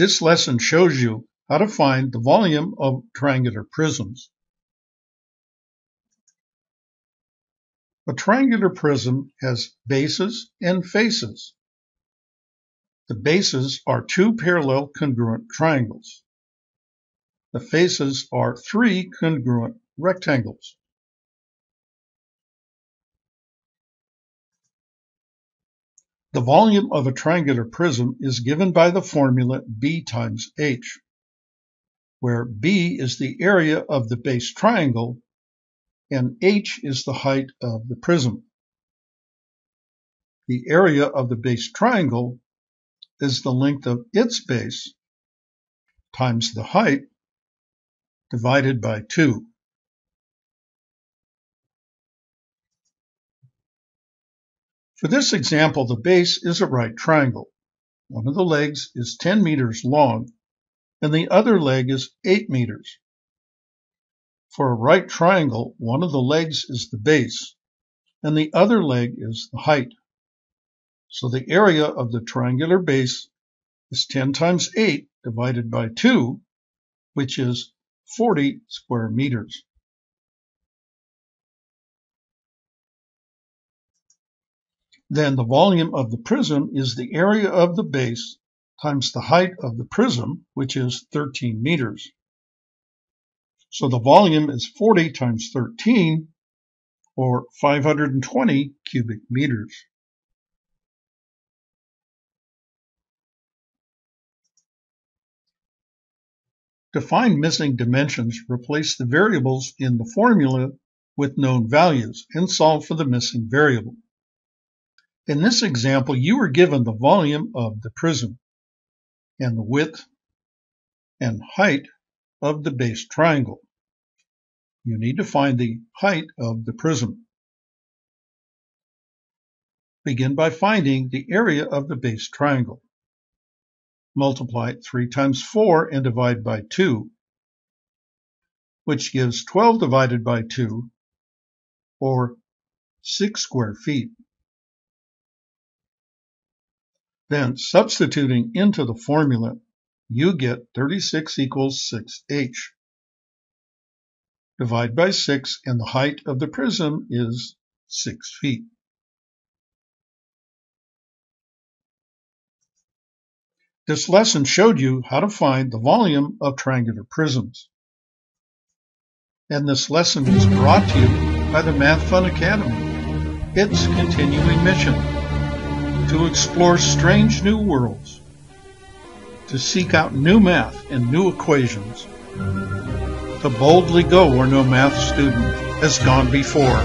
This lesson shows you how to find the volume of triangular prisms. A triangular prism has bases and faces. The bases are two parallel congruent triangles. The faces are three congruent rectangles. The volume of a triangular prism is given by the formula B times H, where B is the area of the base triangle and H is the height of the prism. The area of the base triangle is the length of its base times the height divided by 2. For this example, the base is a right triangle. One of the legs is 10 meters long and the other leg is 8 meters. For a right triangle, one of the legs is the base and the other leg is the height. So the area of the triangular base is 10 times 8 divided by 2, which is 40 square meters. Then the volume of the prism is the area of the base times the height of the prism, which is 13 meters. So the volume is 40 times 13, or 520 cubic meters. To find missing dimensions, replace the variables in the formula with known values and solve for the missing variable. In this example, you are given the volume of the prism and the width and height of the base triangle. You need to find the height of the prism. Begin by finding the area of the base triangle. Multiply 3 times 4 and divide by 2, which gives 12 divided by 2, or 6 square feet. Then substituting into the formula, you get 36 equals 6h. Divide by 6 and the height of the prism is 6 feet. This lesson showed you how to find the volume of triangular prisms. And this lesson is brought to you by the Math Fun Academy. Its continuing mission to explore strange new worlds, to seek out new math and new equations, to boldly go where no math student has gone before.